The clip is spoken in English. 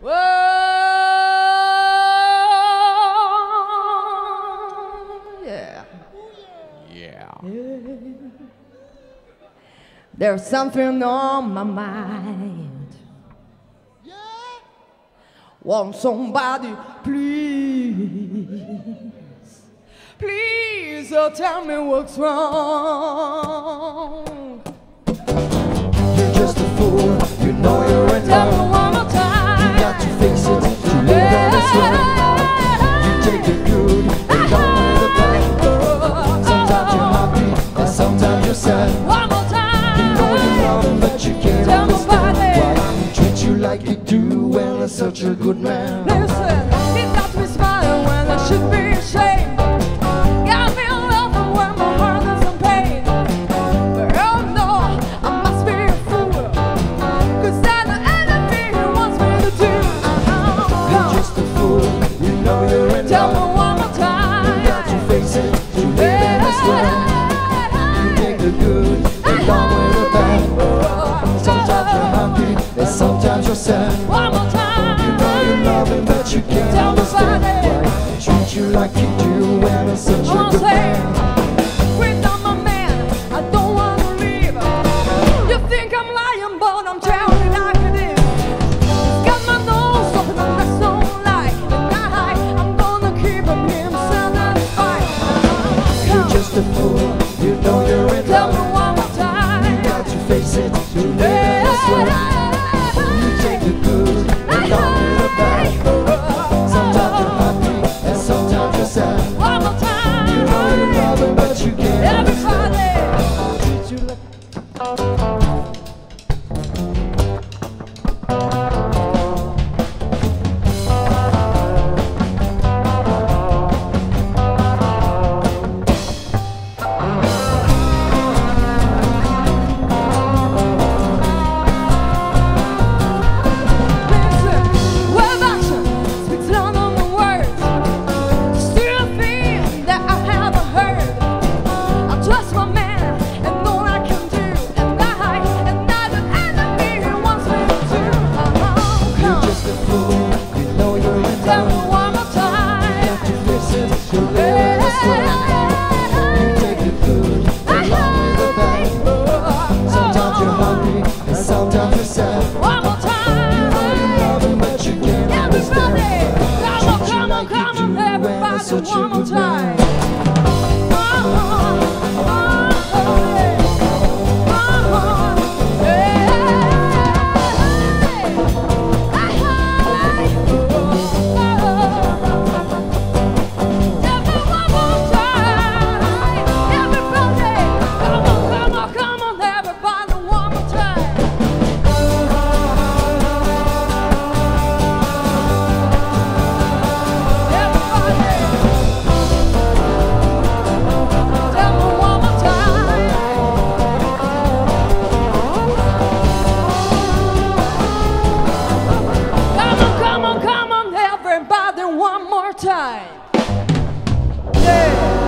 Whoa, yeah. Yeah. yeah. There's something on my mind. Yeah. Won't somebody please, please oh, tell me what's wrong? you can't Tell nobody. Why he treats you like you do when he's such a good man? Listen, he taught me smiling when I should be ashamed. Got me in when my heart is in pain. But oh no, I must be a fool. Cause I'm the enemy he wants me to do. You're just a fool, you know you're in love. yourself. One more time. You know you're loving, but you can't. Don't One more time. Everybody, Come on, come on, come on, everybody One more time. time. Yeah.